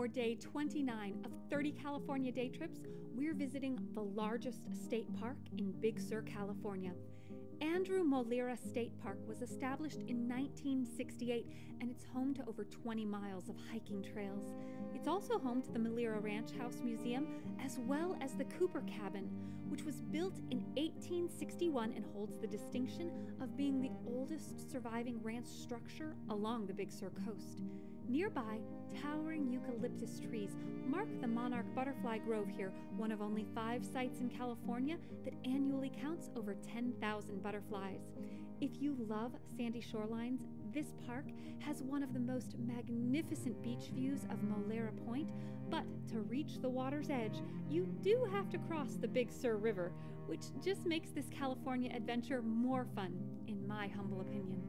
For day 29 of 30 California day trips, we're visiting the largest state park in Big Sur, California. Andrew Molera State Park was established in 1968 and it's home to over 20 miles of hiking trails. It's also home to the Molera Ranch House Museum as well as the Cooper Cabin, which was built in 1861 and holds the distinction of being the oldest surviving ranch structure along the Big Sur coast. Nearby, towering eucalyptus trees mark the monarch butterfly grove here, one of only five sites in California that annually counts over 10,000 butterflies. If you love sandy shorelines, this park has one of the most magnificent beach views of Molera Point, but to reach the water's edge, you do have to cross the Big Sur River, which just makes this California adventure more fun, in my humble opinion.